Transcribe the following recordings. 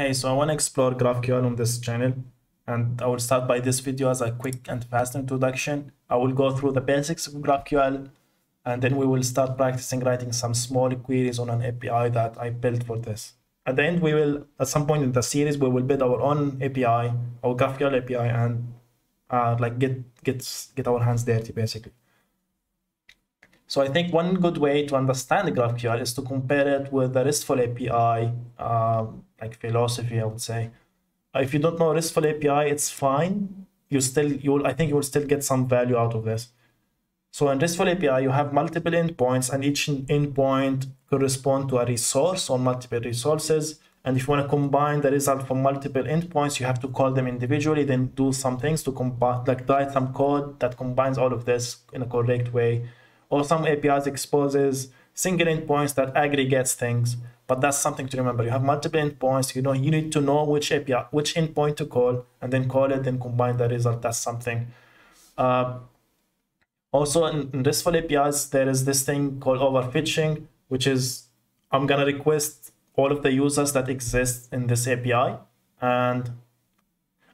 Hey, so I want to explore GraphQL on this channel and I will start by this video as a quick and fast introduction. I will go through the basics of GraphQL and then we will start practicing writing some small queries on an API that I built for this. At the end, we will, at some point in the series, we will build our own API, our GraphQL API and uh, like get, get, get our hands dirty basically. So I think one good way to understand GraphQL is to compare it with the RESTful API uh, like philosophy, I would say. If you don't know RESTful API, it's fine. You still, you will, I think you will still get some value out of this. So in RESTful API, you have multiple endpoints and each endpoint correspond to a resource or multiple resources. And if you want to combine the result from multiple endpoints, you have to call them individually, then do some things to combine, like write some code that combines all of this in a correct way. Or some APIs exposes single endpoints that aggregates things. But that's something to remember. You have multiple endpoints. You know, you need to know which API, which endpoint to call, and then call it, then combine the result. That's something. Uh, also, in, in RESTful APIs, there is this thing called overfetching, which is I'm gonna request all of the users that exist in this API, and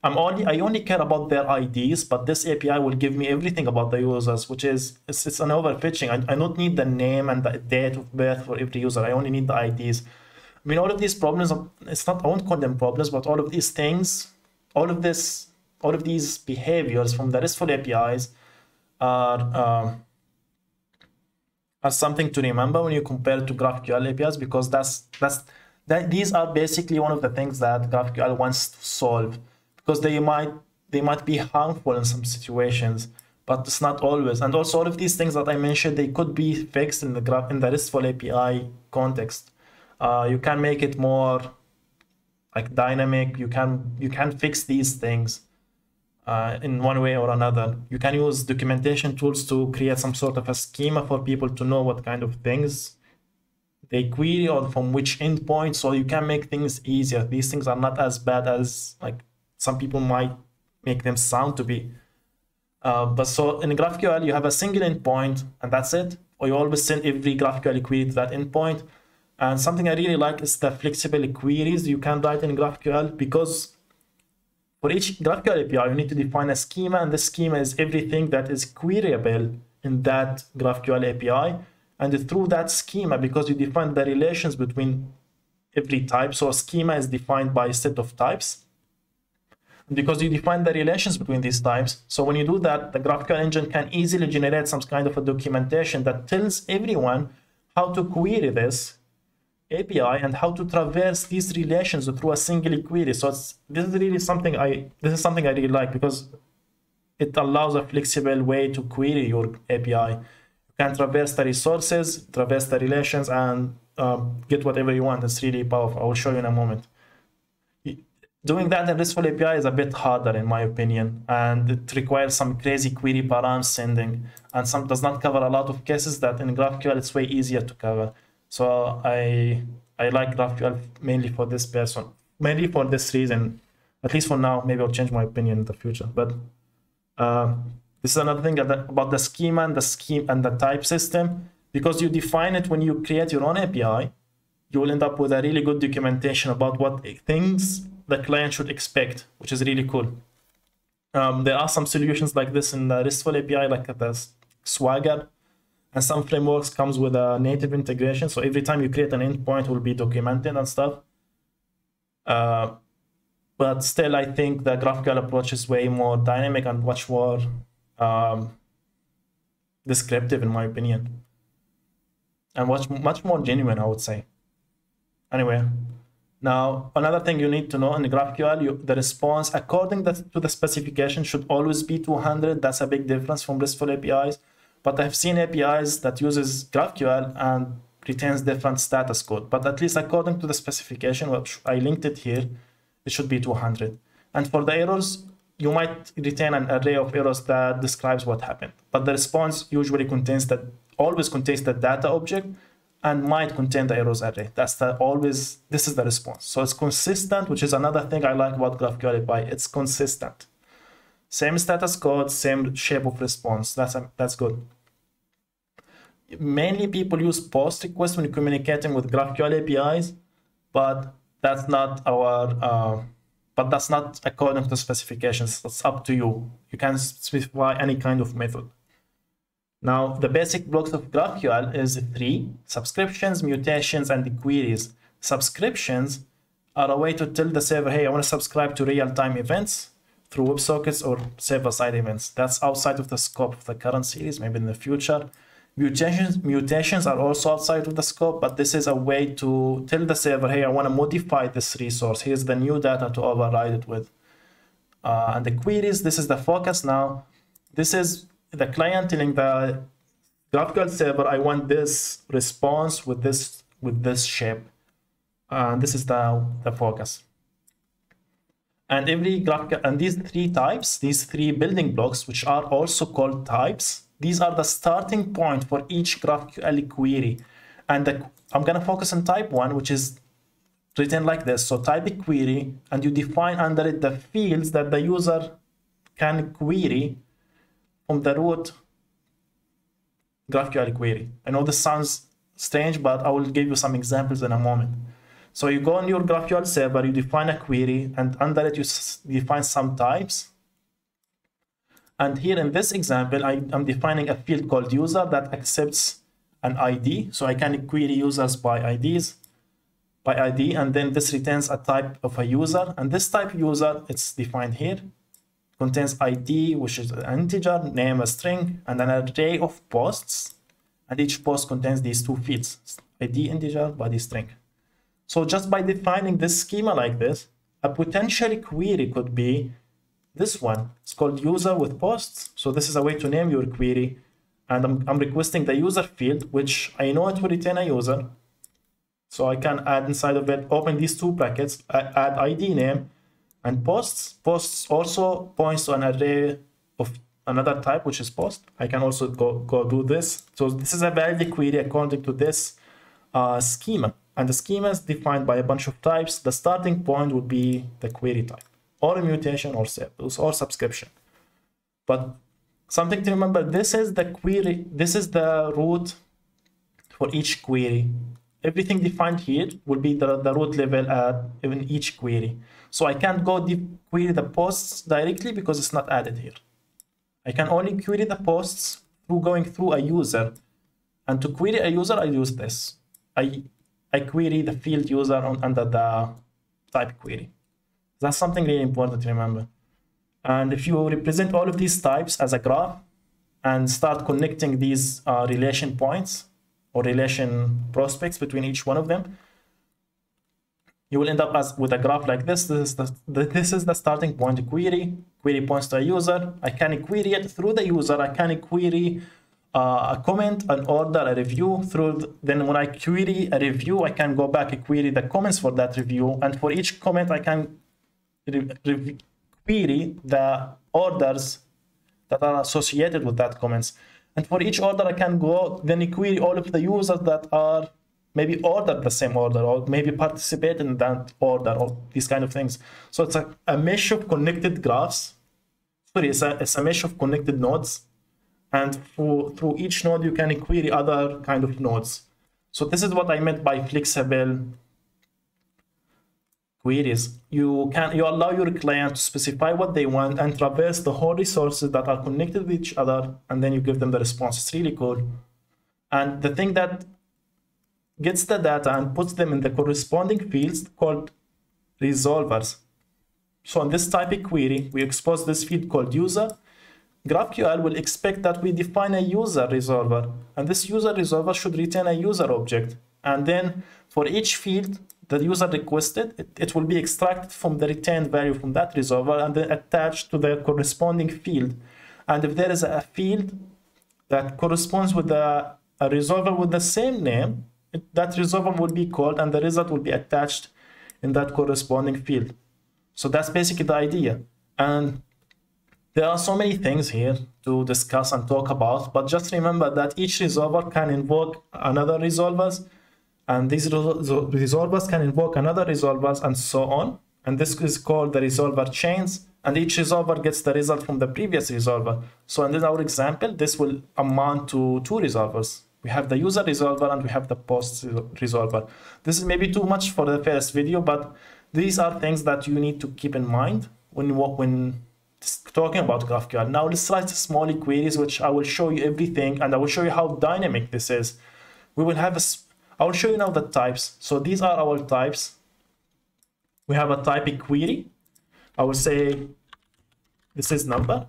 I'm only I only care about their IDs, but this API will give me everything about the users, which is it's, it's an overfetching. I, I don't need the name and the date of birth for every user. I only need the IDs. I mean, all of these problems, it's not I won't call them problems, but all of these things, all of this, all of these behaviors from the RESTful APIs are um, are something to remember when you compare to GraphQL APIs because that's that's that these are basically one of the things that GraphQL wants to solve because they might they might be harmful in some situations but it's not always. And also all of these things that i mentioned they could be fixed in the graph in the restful api context. Uh, you can make it more like dynamic. You can you can fix these things uh, in one way or another. You can use documentation tools to create some sort of a schema for people to know what kind of things they query or from which endpoint. So you can make things easier. These things are not as bad as like some people might make them sound to be. Uh, but so in GraphQL, you have a single endpoint and that's it. Or you always send every GraphQL query to that endpoint. And something I really like is the flexible queries you can write in GraphQL because for each GraphQL API, you need to define a schema and the schema is everything that is queryable in that GraphQL API. And through that schema, because you define the relations between every type, so a schema is defined by a set of types, because you define the relations between these types. So when you do that, the GraphQL engine can easily generate some kind of a documentation that tells everyone how to query this API and how to traverse these relations through a single query. So this is really something I this is something I really like because it allows a flexible way to query your API. You can traverse the resources, traverse the relations, and um, get whatever you want. It's really powerful. I will show you in a moment doing that in RESTful API is a bit harder in my opinion, and it requires some crazy query param sending, and some does not cover a lot of cases that in GraphQL it's way easier to cover. So I I like GraphQL mainly for this person, mainly for this reason. At least for now, maybe I'll change my opinion in the future. But uh, this is another thing about the schema and the scheme and the type system. Because you define it when you create your own API, you will end up with a really good documentation about what things the client should expect, which is really cool. Um, there are some solutions like this in the RESTful API, like the Swagger, and some frameworks comes with a native integration. So every time you create an endpoint, will be documented and stuff. Uh, but still, I think the GraphQL approach is way more dynamic and much more um, descriptive, in my opinion, and much much more genuine, I would say. Anyway, now, another thing you need to know in GraphQL, you, the response according to the specification should always be 200. That's a big difference from RESTful APIs. But I've seen APIs that uses GraphQL and retains different status code. But at least according to the specification, which I linked it here, it should be 200. And for the errors, you might retain an array of errors that describes what happened. But the response usually contains that always contains the data object and might contain the errors array. That's the always, this is the response. So it's consistent, which is another thing I like about GraphQL API. It's consistent. Same status code, same shape of response. That's, a, that's good. Mainly people use post requests when communicating with GraphQL APIs, but that's not our, uh, but that's not according to specifications. That's up to you. You can specify any kind of method. Now, the basic blocks of GraphQL is three, subscriptions, mutations, and queries. Subscriptions are a way to tell the server, hey, I want to subscribe to real-time events through WebSockets or server-side events. That's outside of the scope of the current series, maybe in the future. Mutations, mutations are also outside of the scope, but this is a way to tell the server, hey, I want to modify this resource. Here's the new data to override it with. Uh, and the queries, this is the focus now. This is the client telling the GraphQL server, I want this response with this with this shape. And this is the, the focus. And every GraphQL, and these three types, these three building blocks, which are also called types, these are the starting point for each GraphQL query. And the, I'm going to focus on type 1, which is written like this. So type a query, and you define under it the fields that the user can query from the root GraphQL query. I know this sounds strange, but I will give you some examples in a moment. So you go on your GraphQL server, you define a query, and under it you define some types. And here in this example, I am defining a field called user that accepts an ID. So I can query users by IDs, by ID, and then this returns a type of a user. And this type user, it's defined here, contains ID, which is an integer, name, a string, and an array of posts. And each post contains these two fields, ID integer, body string. So just by defining this schema like this, a potential query could be this one. It's called user with posts. So this is a way to name your query. And I'm, I'm requesting the user field, which I know it will return a user. So I can add inside of it, open these two brackets, add ID name and posts. Posts also points to an array of another type, which is post. I can also go, go do this. So this is a valid query according to this uh, schema. And the schema is defined by a bunch of types. The starting point would be the query type or mutation or or subscription. But something to remember, this is the query, this is the root for each query. Everything defined here will be the, the root level even each query. So I can't go query the posts directly because it's not added here. I can only query the posts through going through a user. And to query a user, I use this. I, I query the field user on, under the type query. That's something really important to remember. And if you represent all of these types as a graph and start connecting these uh, relation points or relation prospects between each one of them, you will end up as with a graph like this. This is the, this is the starting point query. Query points to a user. I can query it through the user. I can query uh, a comment, an order, a review through. The, then when I query a review, I can go back and query the comments for that review. And for each comment, I can query the orders that are associated with that comments. And for each order, I can go then query all of the users that are maybe ordered the same order or maybe participate in that order or these kind of things. So it's a, a mesh of connected graphs. Sorry, it's a, it's a mesh of connected nodes. And through each node, you can query other kind of nodes. So this is what I meant by flexible queries. You can you allow your client to specify what they want and traverse the whole resources that are connected with each other, and then you give them the response. It's really cool. And the thing that gets the data and puts them in the corresponding fields called resolvers. So in this type of query, we expose this field called user. GraphQL will expect that we define a user resolver, and this user resolver should return a user object. And then for each field, the user requested, it, it, will be extracted from the returned value from that resolver and then attached to the corresponding field. And if there is a field that corresponds with a, a resolver with the same name, it, that resolver will be called and the result will be attached in that corresponding field. So that's basically the idea. And there are so many things here to discuss and talk about, but just remember that each resolver can invoke another resolvers and these resolvers can invoke another resolvers and so on. And this is called the resolver chains. And each resolver gets the result from the previous resolver. So in our example, this will amount to two resolvers. We have the user resolver and we have the post resolver. This is maybe too much for the first video, but these are things that you need to keep in mind when when talking about GraphQL. Now let's write small queries, which I will show you everything, and I will show you how dynamic this is. We will have a, I will show you now the types. So these are our types. We have a type query. I will say this is number.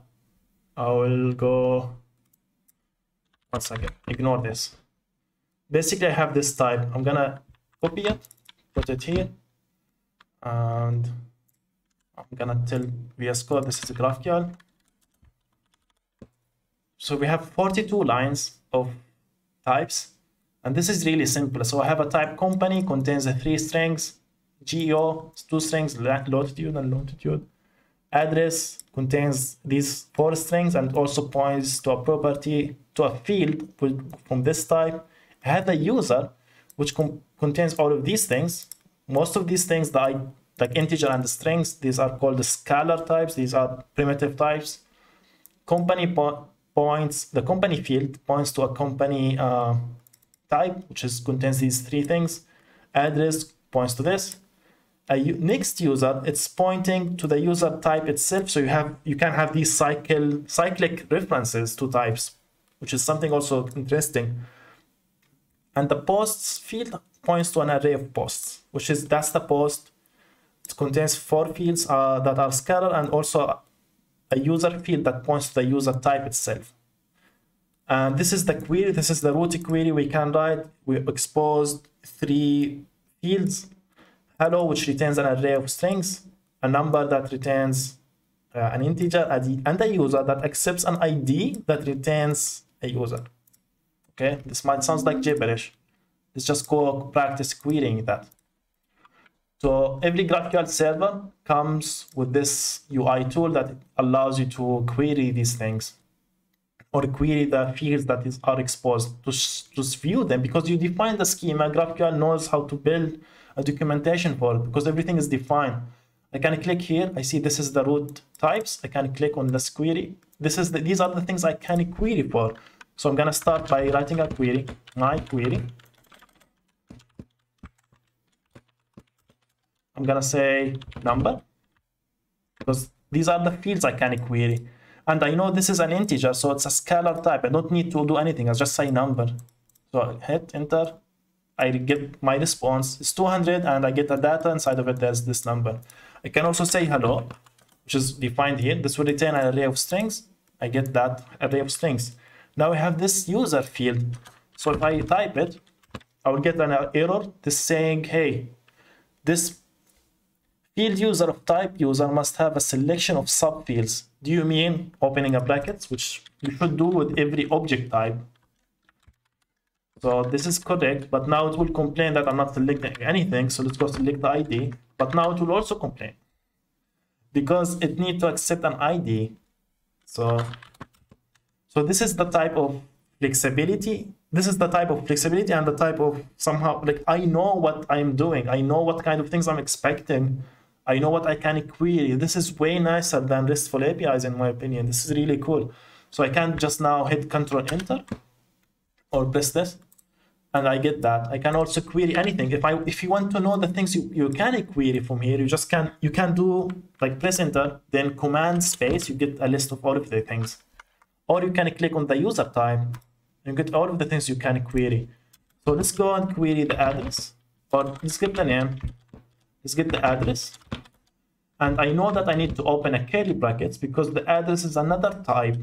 I will go one second, ignore this. Basically, I have this type. I'm gonna copy it, put it here, and I'm gonna tell VS Code this is a GraphQL. So we have 42 lines of types, and this is really simple. So I have a type company contains the three strings, geo, two strings, latitude and longitude. Address contains these four strings and also points to a property, to a field from this type. I have a user, which contains all of these things. Most of these things I like integer and the strings. These are called the scalar types. These are primitive types. Company po points, the company field points to a company uh, type, which is contains these three things. Address points to this. A next user, it's pointing to the user type itself. So you have you can have these cycle cyclic references to types, which is something also interesting. And the posts field points to an array of posts, which is that's the post it contains four fields uh, that are scalar and also a user field that points to the user type itself. And this is the query, this is the root query we can write. We exposed three fields. Hello, which returns an array of strings, a number that returns uh, an integer, and a user that accepts an ID that returns a user. Okay, this might sound like gibberish. Let's just go practice querying that. So every GraphQL server comes with this UI tool that allows you to query these things or query the fields that is, are exposed to just view them because you define the schema. GraphQL knows how to build a documentation for it because everything is defined. I can click here. I see this is the root types. I can click on this query. This is the, these are the things I can query for. So I'm gonna start by writing a query, my query. I'm gonna say number because these are the fields I can query. And I know this is an integer, so it's a scalar type. I don't need to do anything. I just say number. So I hit enter. I get my response. It's 200 and I get the data inside of it. There's this number. I can also say hello, which is defined here. This will return an array of strings. I get that array of strings. Now we have this user field. So if I type it, I will get an error. This saying, hey, this Field user of type user must have a selection of subfields. Do you mean opening a brackets, which you should do with every object type? So this is correct, but now it will complain that I'm not selecting anything. So let's go select the ID. But now it will also complain because it needs to accept an ID. So, so this is the type of flexibility. This is the type of flexibility and the type of somehow like I know what I'm doing. I know what kind of things I'm expecting I know what I can query. This is way nicer than RESTful APIs in my opinion. This is really cool. So I can just now hit Control Enter or press this and I get that. I can also query anything. If I if you want to know the things you, you can query from here, you just can you can do like press enter, then command space, you get a list of all of the things. Or you can click on the user type and get all of the things you can query. So let's go and query the address or let's get the name Let's get the address. And I know that I need to open a curly brackets because the address is another type.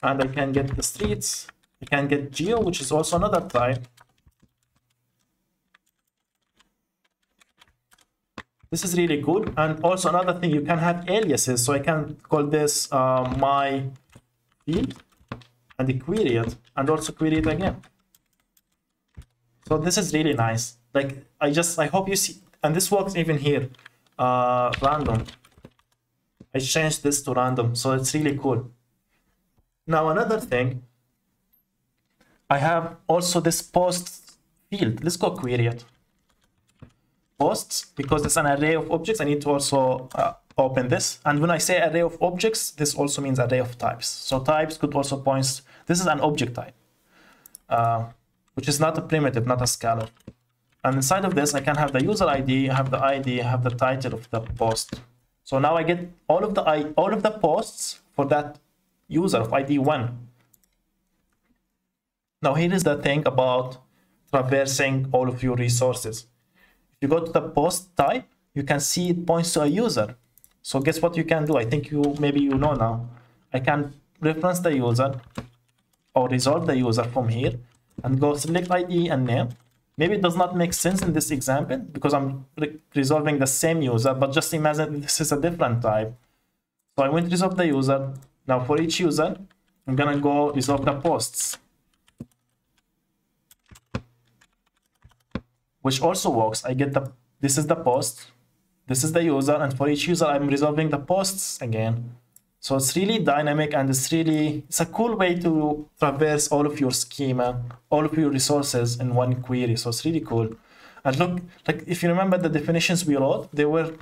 And I can get the streets. I can get geo, which is also another type. This is really good. And also another thing, you can have aliases. So I can call this uh, my field and query it and also query it again. So this is really nice. Like I just, I hope you see, and this works even here. Uh, random. I changed this to random so it's really cool. Now another thing I have also this post field. Let's go query it. Posts because it's an array of objects I need to also uh, open this. And when I say array of objects this also means array of types. So types could also point this is an object type uh, which is not a primitive, not a scalar. And inside of this, I can have the user ID, I have the ID, I have the title of the post. So now I get all of the all of the posts for that user of ID one. Now here is the thing about traversing all of your resources. If you go to the post type, you can see it points to a user. So guess what you can do? I think you maybe you know now. I can reference the user or resolve the user from here and go select ID and name. Maybe it does not make sense in this example because I'm re resolving the same user, but just imagine this is a different type. So I went resolve the user. Now for each user, I'm gonna go resolve the posts. Which also works. I get the, this is the post, this is the user and for each user i'm resolving the posts again so it's really dynamic and it's really it's a cool way to traverse all of your schema all of your resources in one query. So it's really cool. And look like if you remember the definitions we wrote they were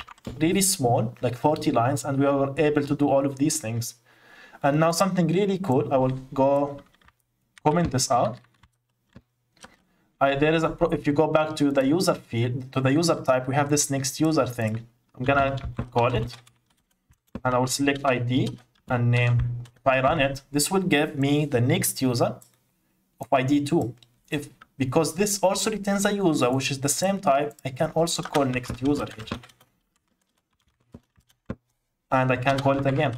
really small like 40 lines and we were able to do all of these things. And now something really cool i will go comment this out. I, there is a if you go back to the user field to the user type we have this next user thing. I'm gonna call it and i will select id and name. If i run it this will give me the next user of id2 if because this also returns a user which is the same type i can also call next user here and i can call it again.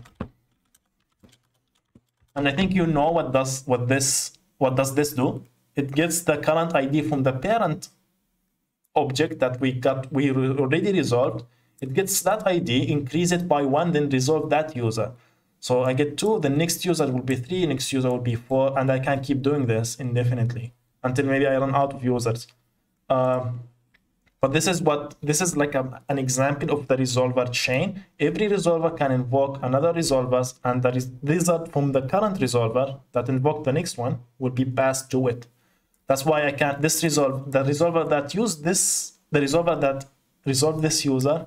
And i think you know what does what this what does this do? It gets the current ID from the parent object that we got we already resolved. It gets that ID, increase it by one, then resolve that user. So I get two, the next user will be three, next user will be four, and I can keep doing this indefinitely until maybe I run out of users. Um, but this is what this is like a, an example of the resolver chain. Every resolver can invoke another resolvers, and the result from the current resolver that invoke the next one will be passed to it. That's why I can't, this resolve, the resolver that use this, the resolver that resolve this user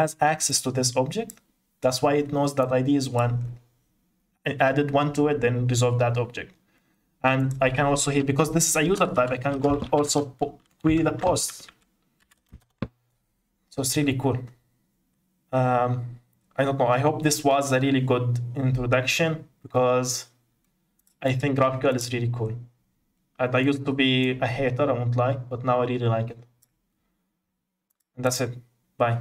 has access to this object. That's why it knows that ID is one. It added one to it, then resolve that object. And I can also here, because this is a user type, I can go also query the post. So it's really cool. Um, I don't know. I hope this was a really good introduction because I think GraphQL is really cool. I used to be a hater, I won't lie, but now I really like it. And that's it. Bye.